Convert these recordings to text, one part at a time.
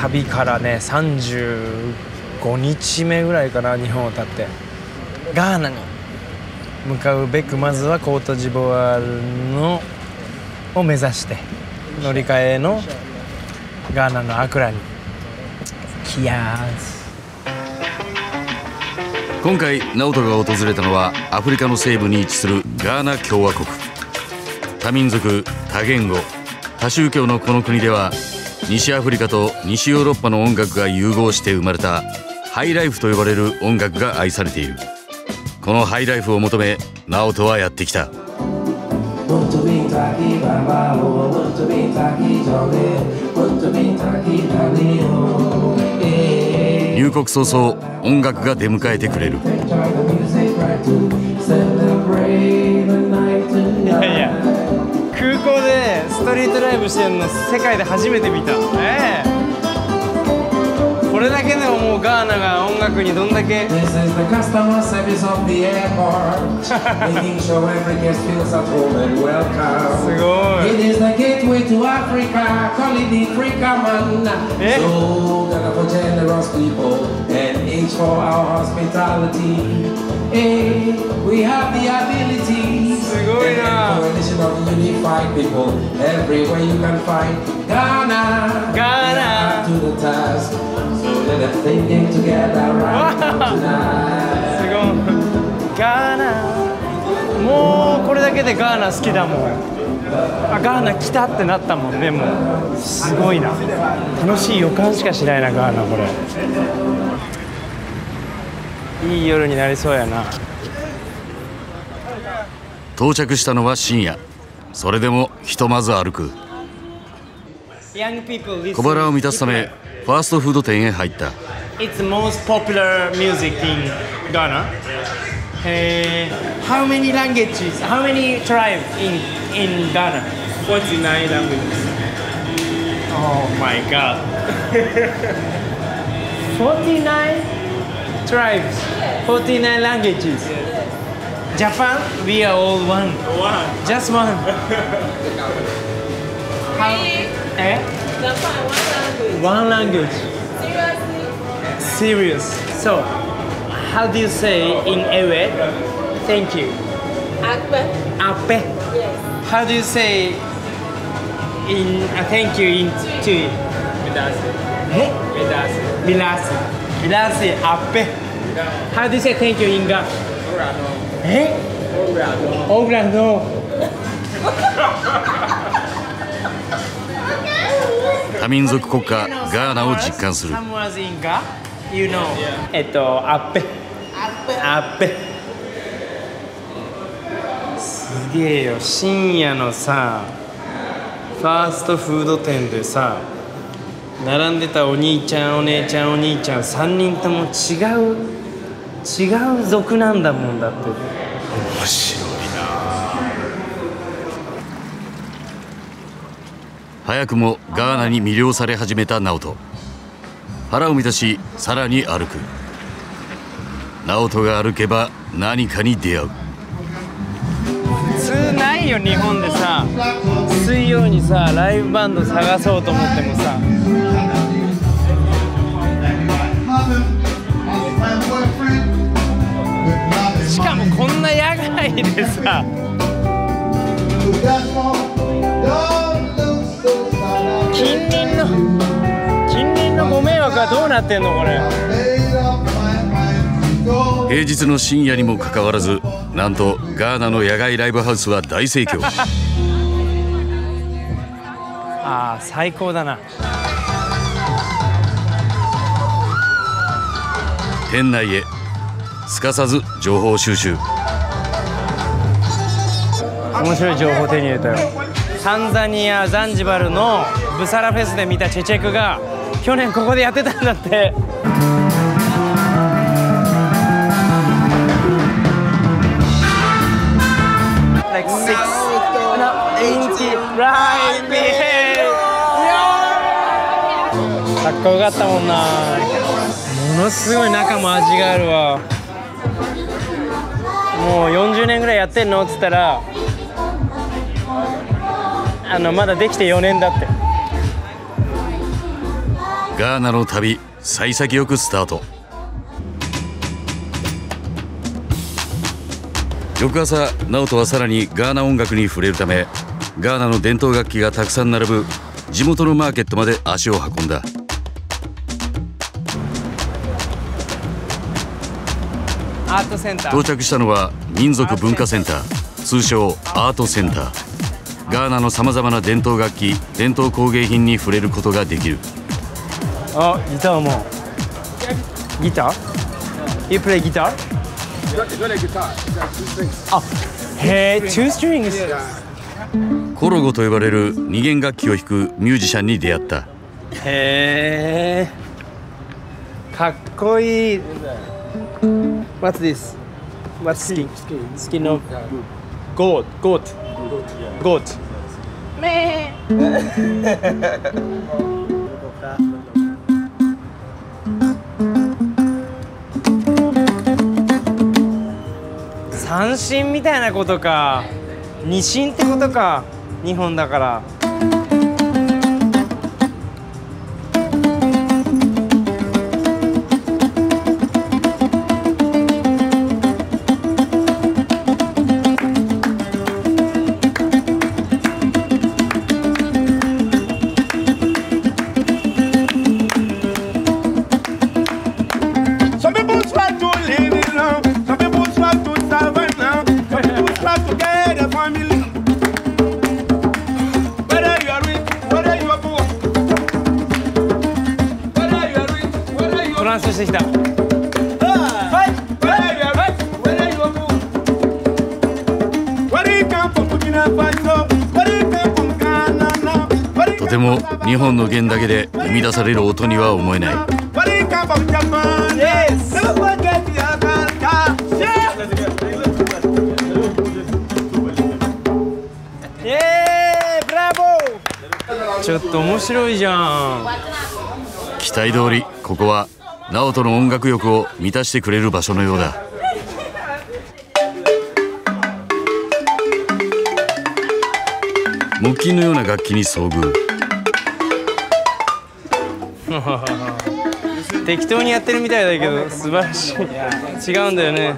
旅からね35日目ぐらいかな日本を経って。ガーナに。向かうべくまずはコートジボワールのを目指して乗り換えのガーナのアクラに。来やーす今回直人が訪れたのはアフリカの西部に位置するガーナ共和国。多民族多言語多宗教のこの国では西アフリカと西ヨーロッパの音楽が融合して生まれたハイライフと呼ばれる音楽が愛されている。このハイライフを求め直人はやってきた。入国早々音楽が出迎えてくれる。スートライブしてるの世界で初めて見た、これだけでももうガーナが音楽にどんだけ。すごい。すごいな。And coalition of unified people. Everywhere you can find Ghana. Ghana. To the task. So let us thinking together right now tonight. すごいガーナもうこれだけでガーナ好きだもんあガーナ来たってなったもんねもうすごいな楽しい予感しかしないなガーナこれいい夜になりそうやな到着したのは深夜それでもひとまず歩く小腹を満たすためファーストフード店へ入った It's most popular music in Ghana. Uh, how many languages? How many tribes in in Ghana? 49 languages. Oh my god. 49 tribes, 49 languages. Japan, we are all one. One. Just one. How, eh? Japan, one language. One language. Seriously? Serious. So, how do you say in Ewe? Thank you. Akbar? Ape. Yes. How do you say in uh, thank you in Tui? Medase. Eh? Medase. Milasi. Milasi ape. How do you say thank you in Ga? Orano. Eh? Orano. Obrigado. 多民族国家ガーナを実感する.えっと、アペ。アペ。すげえよ。深夜のさ、ファーストフード店でさ、並んでたお兄ちゃん、お姉ちゃん、お兄ちゃん、3人とも違う、違う族なんだもんだって。面白い早くもガーナに魅了され始めた直人腹を満たしさらに歩く。直人が歩けば何かに出会う。普通ないよ日本でさ。水曜にさライブバンド探そうと思ってもさ野外でさ近隣の近隣のご迷惑はどうなってんのこれ？平日の深夜にもかかわらずなんとガーナの野外ライブハウスは大盛況。ああ最高だな。店内へすかさず情報収集面白い情報手に入れたよ。タンザニアザンジバルのブサラフェスで見たチェチェクが去年ここでやってたんだって。かっこよかったもんな。ものすごい中も味があるわ。もう40年ぐらいやってんの？っつったらあのまだできて4年だって。ガーナの旅幸先よくスタート。翌朝直人はさらにガーナ音楽に触れるためガーナの伝統楽器がたくさん並ぶ地元のマーケットまで足を運んだ。アートセンター。到着したのは民族文化センター通称アートセンターガーナのさまざまな伝統楽器伝統工芸品に触れることができる。あギターも。ギター？You play guitar? あへえ two strings コロゴと呼ばれる二弦楽器を弾くミュージシャンに出会った。へえかっこいい。What's this? What's skin? Skin of goat. Goat goat. め 三振みたいなことか。二振ってことか。日本だからンスしてきた。とても日本の弦だけで生み出される音には思えない。ちょっと面白いじゃん。期待通りここは直人の音楽欲を満たしてくれる場所のようだ。木琴のような楽器に遭遇。適当にやってるみたいだけど素晴らしい。違うんだよね。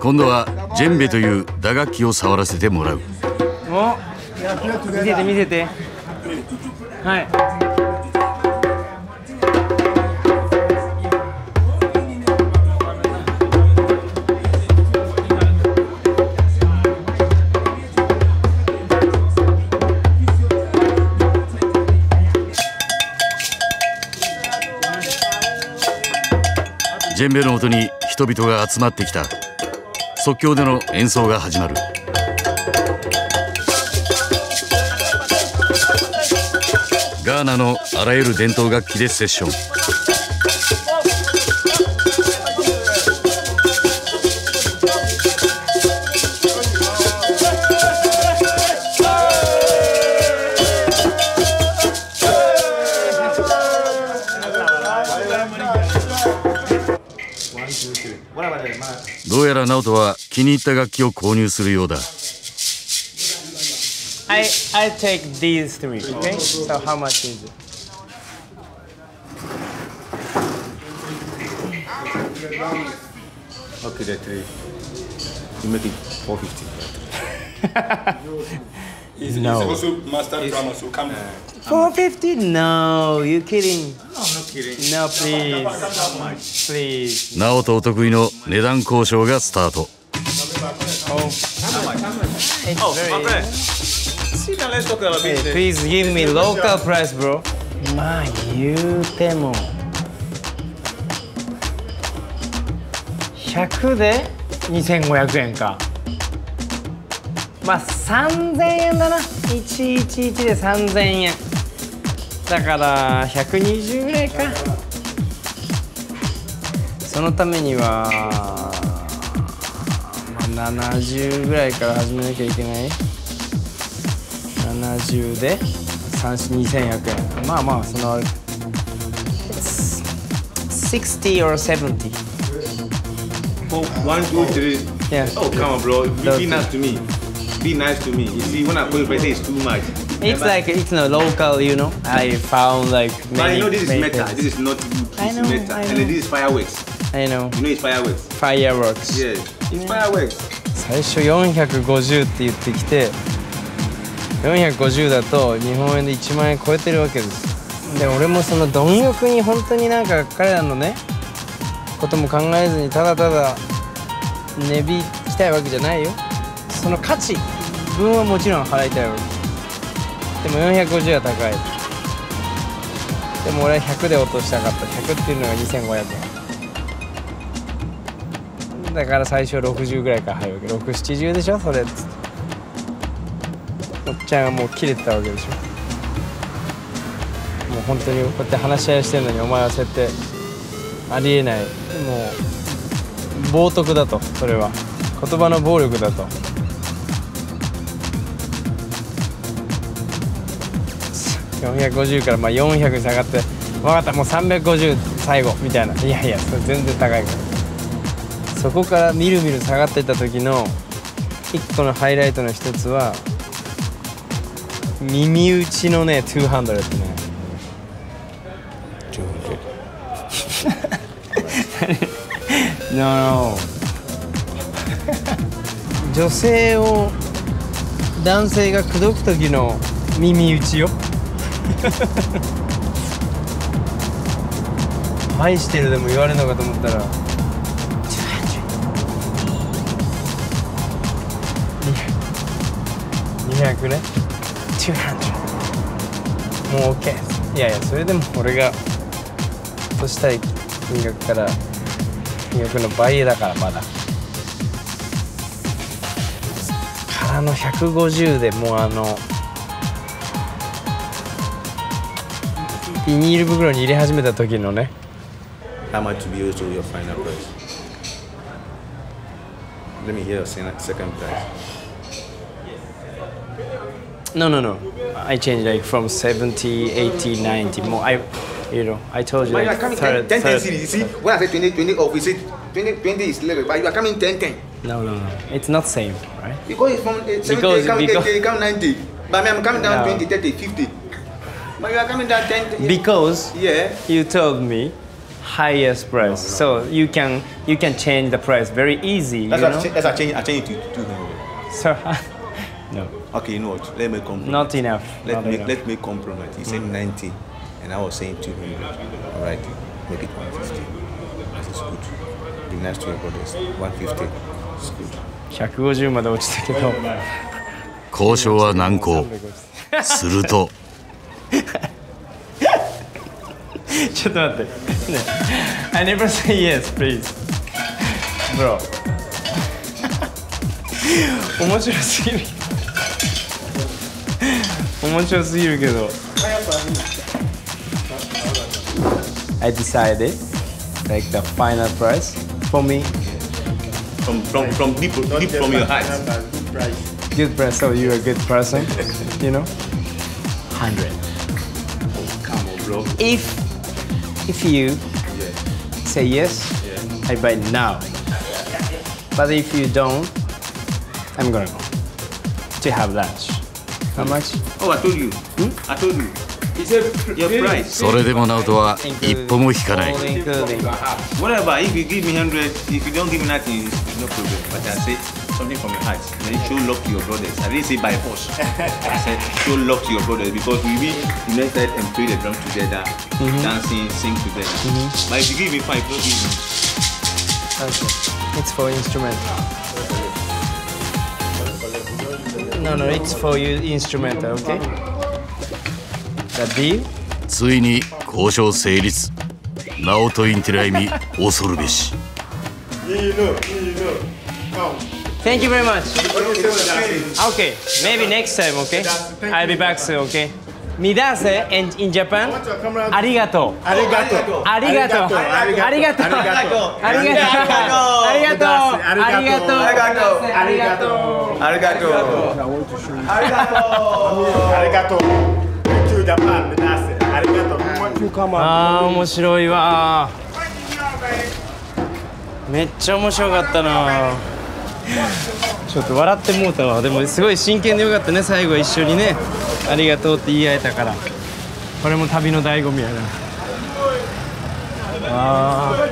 今度はジェンベという打楽器を触らせてもらう。お見せて見せて。はい。ジェンベの音に人々が集まってきた。即興での演奏が始まる。ガーナのあらゆる伝統楽器でセッション。どうやら直人は気に入った楽器を購入するようだ I I take these three okay so how much is it Okay, that three. You make it 450. He's, No. he's also master drummer, so come on. 450 no you kidding I'm not kidding. No please please 直人お得意の値段交渉がスタート oh Oh, my. Sit down, let's talk about business. please give me local price, bro. まあ言うても100で2500円かまあ3000円だな111で3000円だから120ぐらいかそのためには70ぐらいから始めなきゃいけない70で32100円まあまあその It's 60 or 70 Oh, one, two, three. Yeah. Oh, come on, bro. Be, be nice to me. Be nice to me. You see, when I you, I say it's too much. It's like it's no local you know I found like But I many, know this is many meta. things. This is not good. This I is know, meta. I And know. then this is fireworks. I know You know it's fireworks. fireworks Yes. It's fireworks. 最初450って言ってきて450だと日本円で1万円超えてるわけですで俺もその貪欲に本当になんか彼らのねことも考えずにただただ値引きたいわけじゃないよその価値分はもちろん払いたいわけでも450は高い。でも俺は100で落としたかった。100っていうのが2500円。だから最初60ぐらいから入るわけ。670でしょ？それっつって。おっちゃんがもう切れてたわけでしょ？もう本当にこうやって話し合いしてるのにお前はそうやってありえない。もう冒涜だと。それは。言葉の暴力だと。450からまあ400に下がって分かったもう350最後みたいな。いやいやそれ全然高いから。そこからみるみる下がってった時の一個のハイライトの一つは耳打ちのね200ってね。No, no. 女性を男性が口説く時の耳打ちよ 愛してるでも言われるのかと思ったら。200ね。200もう OK いやいやそれでも俺が落としたい金額から金額の倍だからまだ。からの150でもうあのビニール袋に入れ始めた時のね How much to be also your final price? Let me hear your sen- second price. No, no, no. I changed like from 70, 80, 90 more. I, you know, I told you But you are like coming 10, third, 10, 10 third- series. You see, when I say 20, 20 off, we say 20, 20 is level, but you are coming 10, 10. No, no, no. It's not same, right? Because it's from uh, 70, Because- come because- 80, come 90. But me, I'm coming down No. 20, 30, 50. But you are coming down 10. 10. Because Yeah. you told me highest price, so you can you can change the price very easy. That's you why I know? cha- that's why I change, I change it to 200. So, no, Okay, you know what? Let me compromise. not enough. Let not me enough. let me compromise. He said 90, and I was saying 200. All right, make it 150. That is good. Be nice to your brothers. 150. It's good. 150まで落ちたけど。交渉は難航すると ちょっと待って。ね I never say yes, please. Bro. 面白すぎる。面白すぎるけど。I decided like the final price for me. From from from deep, deep from your heart. Good price, so you're a good person, you know. Hundred. Come on, bro. If if you say yes, I buy now. But if you don't, I'm gonna go to have lunch. How much? Oh, I told you. I told you. それでも直人は一歩も引かない. Whatever. If you give me hundred, if you don't give me nothing, it's no problem. But I say something from your heart. Then show love to your brothers. I didn't say by force. I said show love to your brothers because we be united and play the drum together, dancing, sing together. But if you give me five, don't give me. Okay. It's for instrument. No, no, it's for you instrumental, okay? The deal? ついに交渉成立直人インテリアイミ恐るべし Thank you very much. Okay, maybe next time, okay? ありがとう。ありがとう。ありがとう。めっちゃ面白かったな。ちょっと笑ってもうたわ。でもすごい真剣でよかったね最後一緒にね。ありがとうって言い合えたから。これも旅の醍醐味やな。あー。